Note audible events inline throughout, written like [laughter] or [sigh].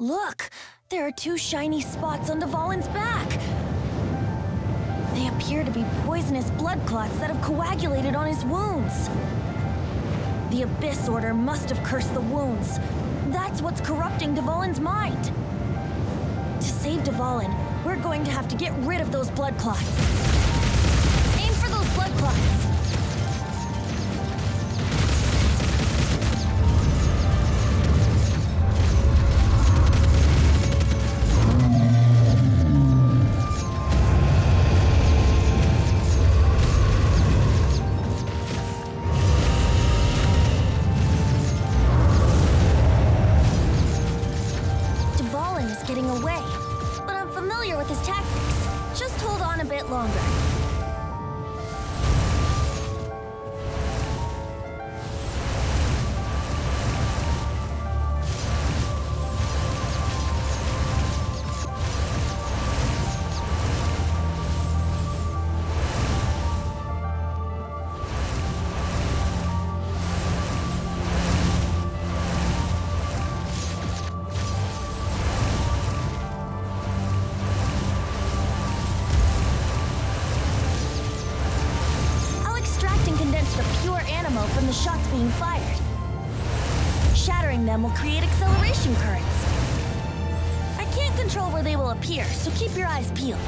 Look, there are two shiny spots on Dvalin's back. They appear to be poisonous blood clots that have coagulated on his wounds. The Abyss Order must have cursed the wounds. That's what's corrupting Dvalin's mind. To save Dvalin, we're going to have to get rid of those blood clots. From the shots being fired. Shattering them will create acceleration currents. I can't control where they will appear, so keep your eyes peeled.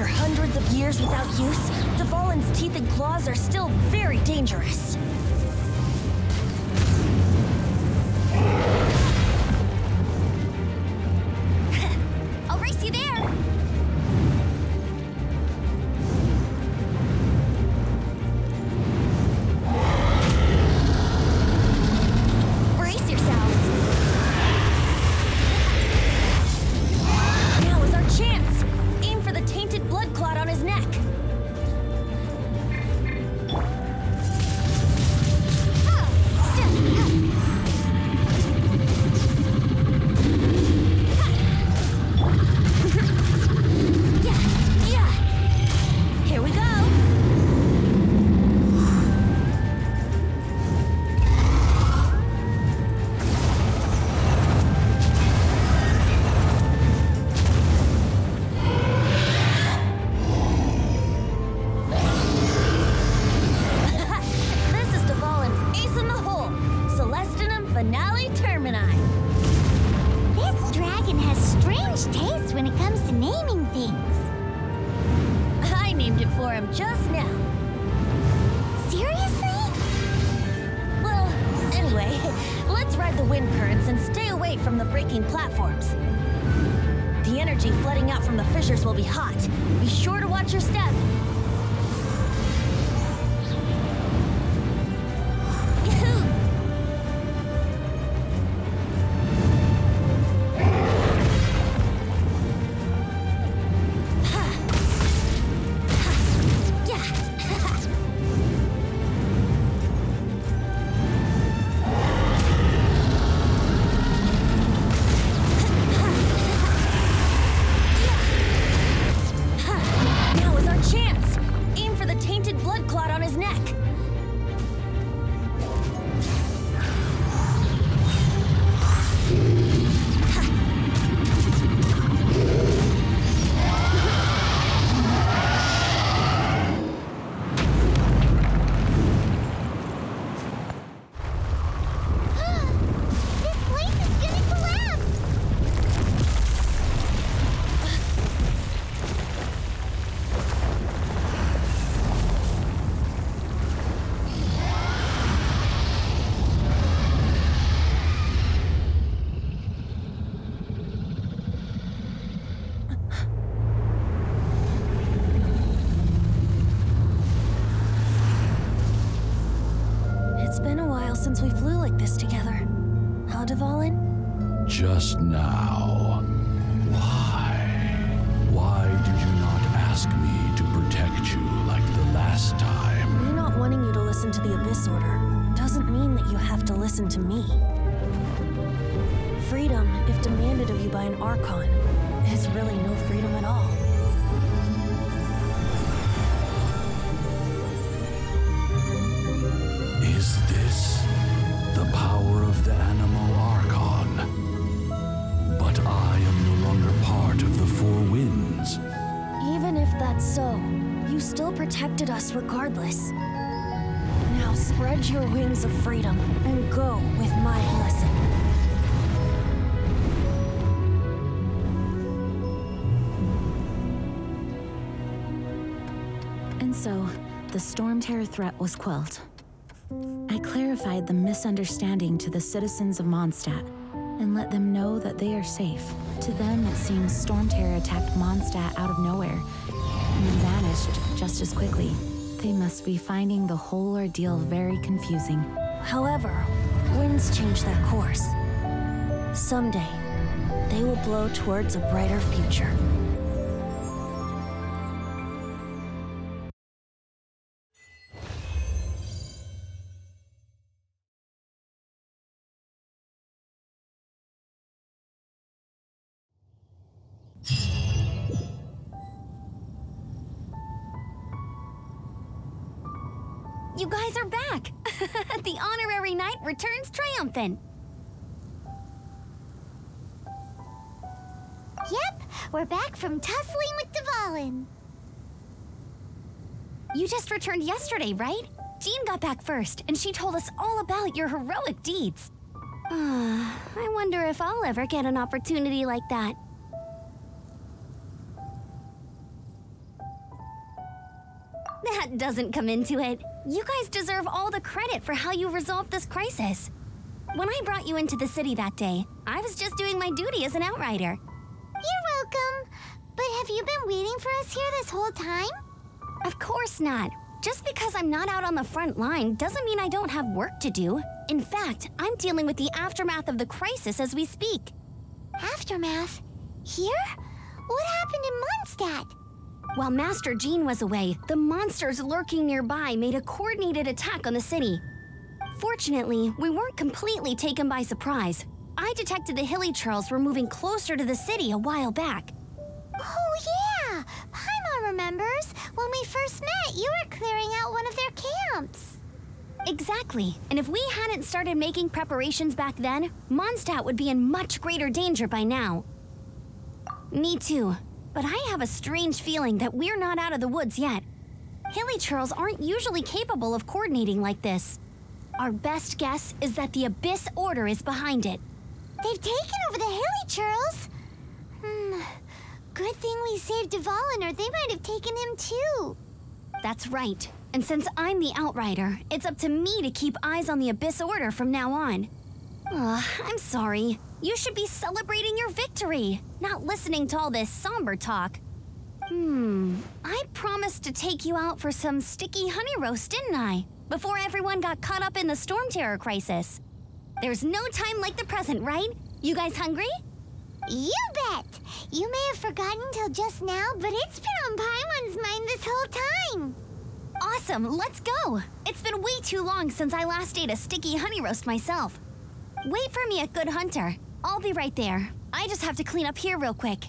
After hundreds of years without use, Dvalin's teeth and claws are still very dangerous. Named it for him just now. Seriously? Well, anyway, [laughs] let's ride the wind currents and stay away from the breaking platforms. The energy flooding out from the fissures will be hot. Be sure to watch your step. Since we flew like this together. Huh, Dvalin? Just now. Why? Why did you not ask me to protect you like the last time? Me not wanting you to listen to the Abyss Order doesn't mean that you have to listen to me. Freedom, if demanded of you by an Archon, is really no freedom at all. Regardless. Now spread your wings of freedom and go with my blessing. And so, the Stormterror threat was quelled. I clarified the misunderstanding to the citizens of Mondstadt and let them know that they are safe. To them, it seems Stormterror attacked Mondstadt out of nowhere and then vanished just as quickly. They must be finding the whole ordeal very confusing. However, winds change their course. Someday, they will blow towards a brighter future. Triumphant. Yep, we're back from tussling with Dvalin. You just returned yesterday, right? Jean got back first, and she told us all about your heroic deeds. Ah, I wonder if I'll ever get an opportunity like that. That doesn't come into it. You guys deserve all the credit for how you resolved this crisis. When I brought you into the city that day, I was just doing my duty as an outrider. You're welcome. But have you been waiting for us here this whole time? Of course not. Just because I'm not out on the front line doesn't mean I don't have work to do. In fact, I'm dealing with the aftermath of the crisis as we speak. Aftermath? Here? What happened in Mondstadt? While Master Jean was away, the monsters lurking nearby made a coordinated attack on the city. Fortunately, we weren't completely taken by surprise. I detected the Hilichurls were moving closer to the city a while back. Oh, yeah! Paimon remembers. When we first met, you were clearing out one of their camps. Exactly. And if we hadn't started making preparations back then, Mondstadt would be in much greater danger by now. Me too. But I have a strange feeling that we're not out of the woods yet. Hilichurls aren't usually capable of coordinating like this. Our best guess is that the Abyss Order is behind it. They've taken over the Hilichurls. Hmm. Good thing we saved Dvalin, or they might have taken him too. That's right. And since I'm the Outrider, it's up to me to keep eyes on the Abyss Order from now on. Ugh, I'm sorry. You should be celebrating your victory, not listening to all this somber talk. Hmm, I promised to take you out for some sticky honey roast, didn't I? Before everyone got caught up in the Stormterror crisis. There's no time like the present, right? You guys hungry? You bet! You may have forgotten till just now, but it's been on Paimon's mind this whole time. Awesome, let's go! It's been way too long since I last ate a sticky honey roast myself. Wait for me at Good Hunter. I'll be right there. I just have to clean up here real quick.